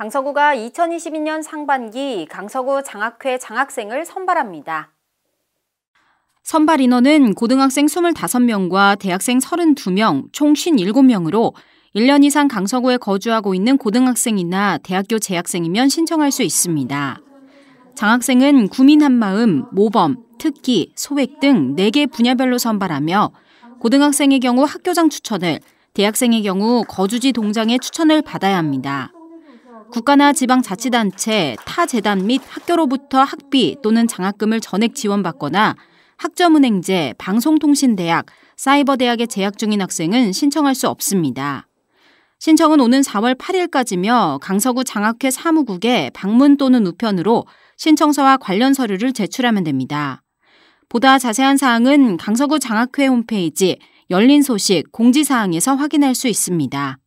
강서구가 2022년 상반기 강서구 장학회 장학생을 선발합니다. 선발 인원은 고등학생 25명과 대학생 32명, 총 57명으로 1년 이상 강서구에 거주하고 있는 고등학생이나 대학교 재학생이면 신청할 수 있습니다. 장학생은 구민 한마음, 모범, 특기, 소액 등 4개 분야별로 선발하며 고등학생의 경우 학교장 추천을, 대학생의 경우 거주지 동장의 추천을 받아야 합니다. 국가나 지방자치단체, 타 재단 및 학교로부터 학비 또는 장학금을 전액 지원받거나 학점은행제, 방송통신대학, 사이버대학에 재학 중인 학생은 신청할 수 없습니다. 신청은 오는 4월 8일까지며 강서구 장학회 사무국에 방문 또는 우편으로 신청서와 관련 서류를 제출하면 됩니다. 보다 자세한 사항은 강서구 장학회 홈페이지 열린 소식 공지사항에서 확인할 수 있습니다.